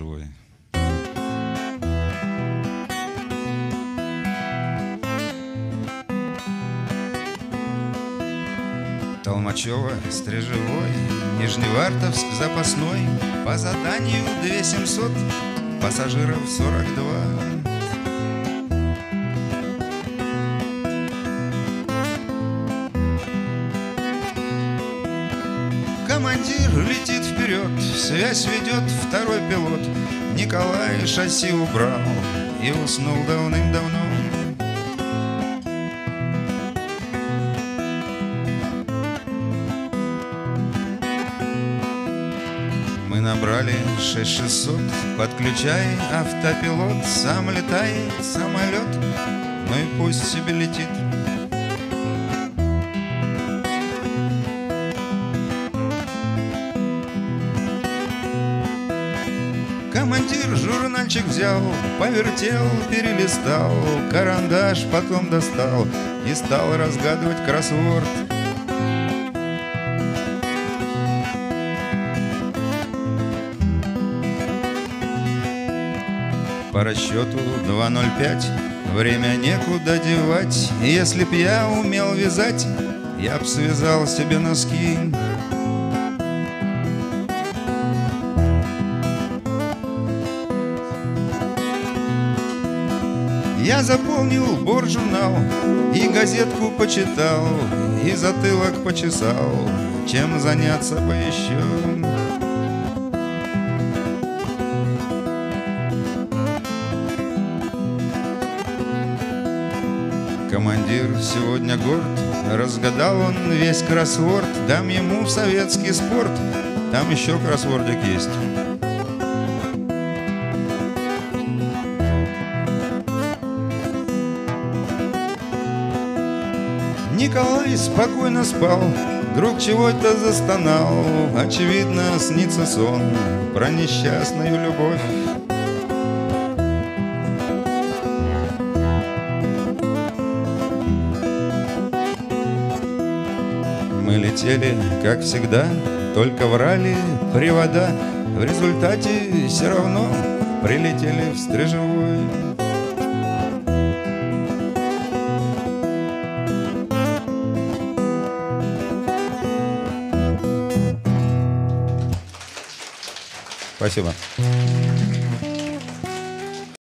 Стрижевой. Толмачева, Стрижевой, Нижневартовск запасной, По заданию 2700, пассажиров 42. Командир летит вперед, связь ведет второй пилот. Николай шасси убрал и уснул давным-давно. Мы набрали 6600, подключай автопилот, сам летай самолет, ну и пусть себе летит. Командир журнальчик взял, повертел, перелистал, карандаш потом достал и стал разгадывать кроссворд. По расчету 2.05 Время некуда девать Если б я умел вязать Я б связал себе носки Я заполнил боржурнал И газетку почитал И затылок почесал. Чем заняться бы еще Командир сегодня горд, разгадал он весь кроссворд, дам ему советский спорт, там еще кроссвордик есть. Николай спокойно спал, вдруг чего-то застонал, очевидно снится сон про несчастную любовь. Мы летели, как всегда, только врали привода. В результате все равно прилетели в Стрижевой. Спасибо.